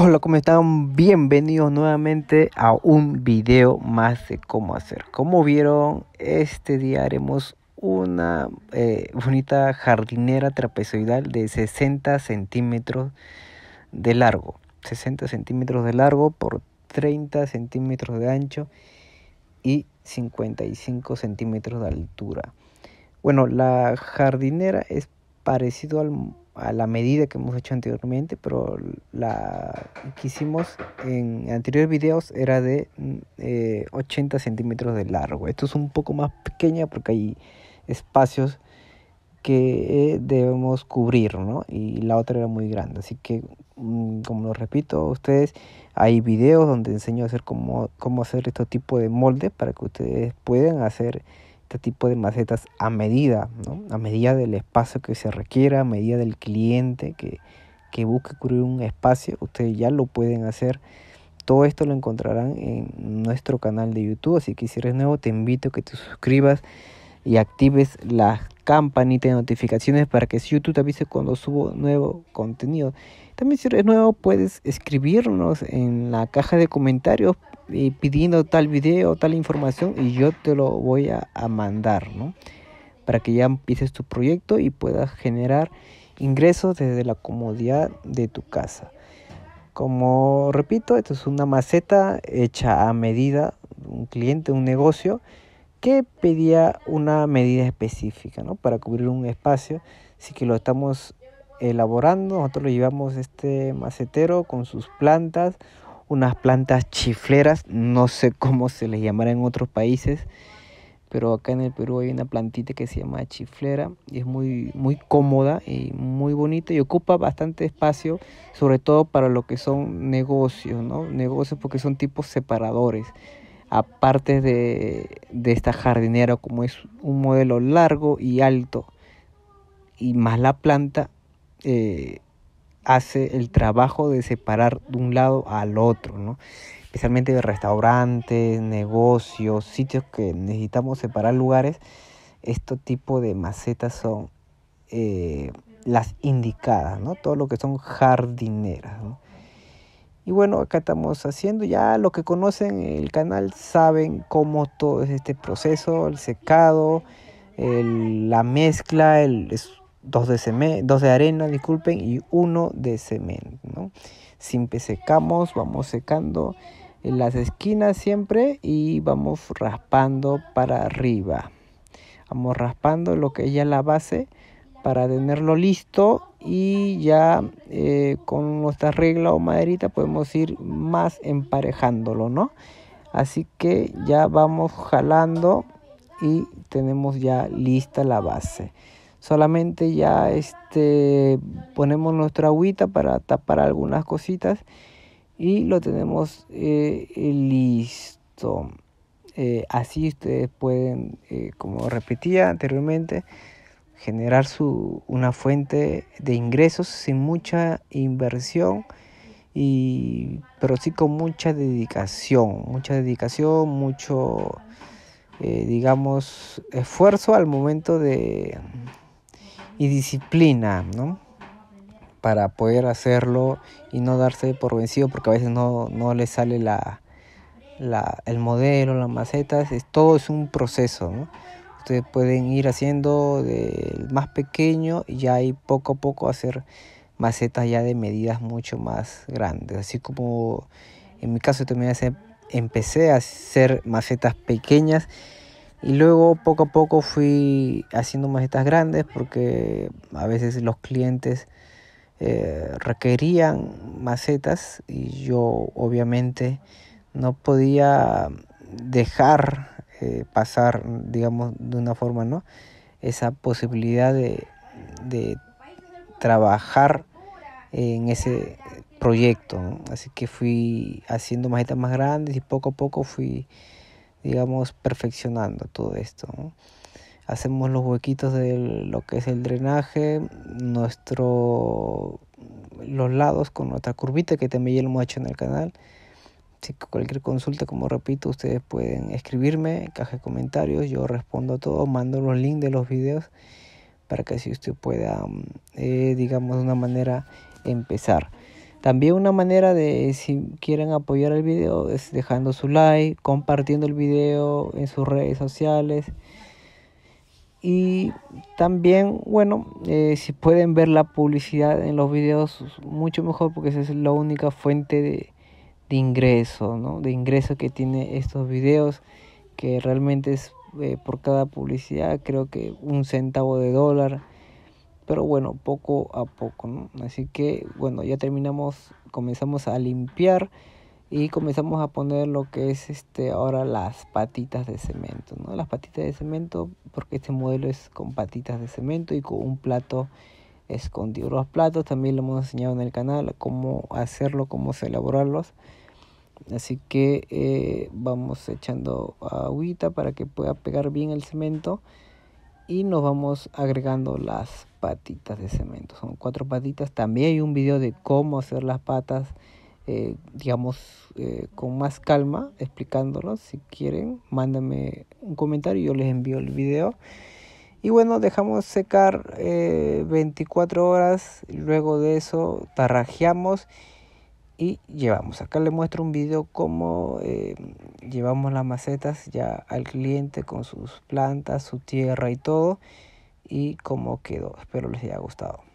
Hola, ¿cómo están? Bienvenidos nuevamente a un video más de cómo hacer. Como vieron, este día haremos una eh, bonita jardinera trapezoidal de 60 centímetros de largo. 60 centímetros de largo por 30 centímetros de ancho y 55 centímetros de altura. Bueno, la jardinera es parecido al a la medida que hemos hecho anteriormente, pero la que hicimos en anteriores videos era de 80 mm, eh, centímetros de largo. Esto es un poco más pequeña porque hay espacios que eh, debemos cubrir, ¿no? Y la otra era muy grande. Así que, mm, como lo repito a ustedes, hay videos donde enseño a hacer cómo, cómo hacer este tipo de moldes para que ustedes puedan hacer este tipo de macetas a medida, ¿no? a medida del espacio que se requiera, a medida del cliente que, que busque cubrir un espacio, ustedes ya lo pueden hacer. Todo esto lo encontrarán en nuestro canal de YouTube, así que si eres nuevo te invito a que te suscribas y actives la campanita de notificaciones para que YouTube te avise cuando subo nuevo contenido. También si eres nuevo puedes escribirnos en la caja de comentarios pidiendo tal video, tal información y yo te lo voy a, mandar, ¿no? Para que ya empieces tu proyecto y puedas generar ingresos desde la comodidad de tu casa. Como repito, esto es una maceta hecha a medida, un cliente, un negocio que pedía una medida específica, ¿no? Para cubrir un espacio, así que lo estamos elaborando, nosotros lo llevamos este macetero con sus plantas, unas plantas chifleras, no sé cómo se les llamará en otros países, pero acá en el Perú hay una plantita que se llama chiflera y es muy, muy cómoda y muy bonita y ocupa bastante espacio, sobre todo para lo que son negocios, ¿no? Negocios porque son tipos separadores. Aparte de, de esta jardinera, como es un modelo largo y alto, y más la planta, eh, hace el trabajo de separar de un lado al otro, ¿no? especialmente de restaurantes, negocios, sitios que necesitamos separar lugares, este tipo de macetas son eh, las indicadas, ¿no? todo lo que son jardineras. Y bueno, acá estamos haciendo, ya los que conocen el canal saben cómo todo es este proceso, el secado, la mezcla, el, dos de, dos de arena, disculpen, y uno de cemento. ¿no? Siempre secamos, vamos secando en las esquinas siempre y vamos raspando para arriba. Vamos raspando lo que es ya la base para tenerlo listo y ya eh, con nuestra regla o maderita podemos ir más emparejándolo, ¿no? Así que ya vamos jalando y tenemos ya lista la base solamente ya este ponemos nuestra agüita para tapar algunas cositas y lo tenemos eh, listo. Eh, así ustedes pueden eh, como repetía anteriormente generar su una fuente de ingresos sin mucha inversión y pero sí con mucha dedicación mucha dedicación mucho digamos esfuerzo al momento de y disciplina, ¿no? Para poder hacerlo y no darse por vencido porque a veces no, no le sale la, la, el modelo, las macetas, es, todo es un proceso. Ustedes pueden ir haciendo del más pequeño y ya ahí poco a poco hacer macetas ya de medidas mucho más grandes. Así como en mi caso también empecé a hacer macetas pequeñas y luego poco a poco fui haciendo macetas grandes porque a veces los clientes eh, requerían macetas y yo obviamente no podía dejar eh, pasar, digamos, de una forma, ¿no? Esa posibilidad de, de trabajar en ese proyecto. Así que fui haciendo macetas más grandes y poco a poco fui digamos, perfeccionando todo esto. Hacemos los huequitos de lo que es el drenaje, nuestro, los lados con nuestra curvita que también ya lo hemos hecho en el canal. Que cualquier consulta, como repito, ustedes pueden escribirme caja de comentarios. Yo respondo a todo, mando los links de los videos para que así usted pueda, eh, digamos, de una manera empezar. También una manera de si quieren apoyar el video es dejando su like, compartiendo el video en sus redes sociales. Y también, bueno, eh, si pueden ver la publicidad en los videos, mucho mejor porque esa es la única fuente de, de ingreso, ¿no? De ingreso que tiene estos videos, que realmente es eh, por cada publicidad, creo que un centavo de dólar pero bueno, poco a poco, ¿no? Así que bueno, ya terminamos, comenzamos a limpiar y comenzamos a poner lo que es este ahora las patitas de cemento, ¿no? Las patitas de cemento, porque este modelo es con patitas de cemento y con un plato escondido. Los platos también lo hemos enseñado en el canal, cómo hacerlo, cómo elaborarlos. Así que eh, vamos echando agüita para que pueda pegar bien el cemento y nos vamos agregando las patitas de cemento. Son cuatro patitas. También hay un video de cómo hacer las patas, eh, digamos, eh, con más calma, explicándolo. Si quieren, mándame un comentario y yo les envío el video. Y bueno, dejamos secar 24 eh, horas. Luego de eso, tarrajeamos y llevamos. Acá le muestro un video cómo eh, llevamos las macetas ya al cliente con sus plantas, su tierra y todo y cómo quedó. Espero les haya gustado.